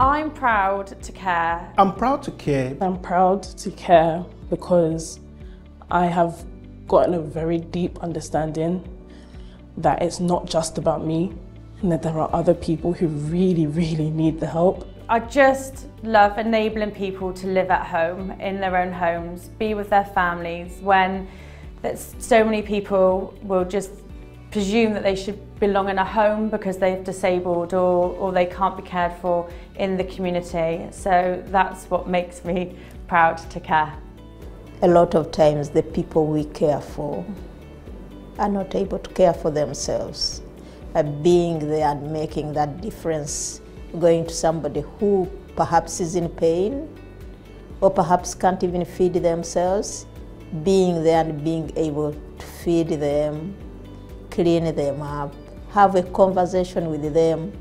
I'm proud to care. I'm proud to care. I'm proud to care because I have gotten a very deep understanding that it's not just about me and that there are other people who really, really need the help. I just love enabling people to live at home in their own homes, be with their families when that so many people will just presume that they should belong in a home because they're disabled or, or they can't be cared for in the community. So that's what makes me proud to care. A lot of times the people we care for are not able to care for themselves. Being there and making that difference, going to somebody who perhaps is in pain or perhaps can't even feed themselves, being there and being able to feed them, clean them up, have a conversation with them,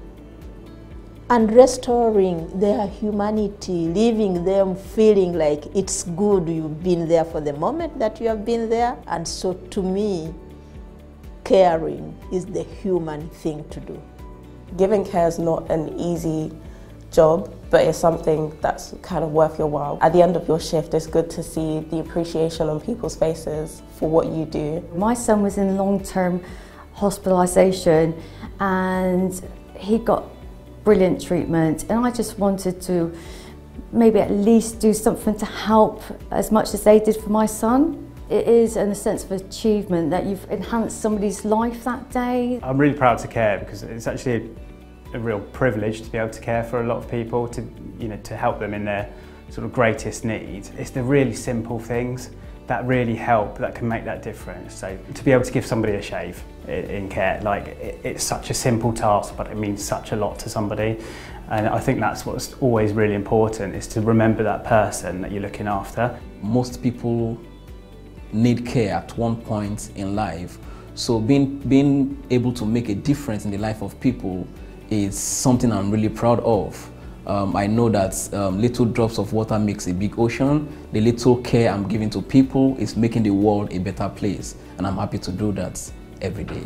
and restoring their humanity, leaving them feeling like it's good you've been there for the moment that you have been there. And so to me, caring is the human thing to do. Giving care is not an easy job, but it's something that's kind of worth your while. At the end of your shift, it's good to see the appreciation on people's faces for what you do. My son was in long-term hospitalisation and he got brilliant treatment and I just wanted to maybe at least do something to help as much as they did for my son. It is in a sense of achievement that you've enhanced somebody's life that day. I'm really proud to care because it's actually a real privilege to be able to care for a lot of people, to, you know, to help them in their sort of greatest need. It's the really simple things that really help, that can make that difference. So to be able to give somebody a shave in care, like it's such a simple task, but it means such a lot to somebody. And I think that's what's always really important, is to remember that person that you're looking after. Most people need care at one point in life. So being, being able to make a difference in the life of people is something I'm really proud of. Um, I know that um, little drops of water makes a big ocean. The little care I'm giving to people is making the world a better place. And I'm happy to do that every day.